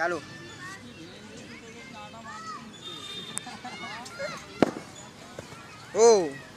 Allô Oh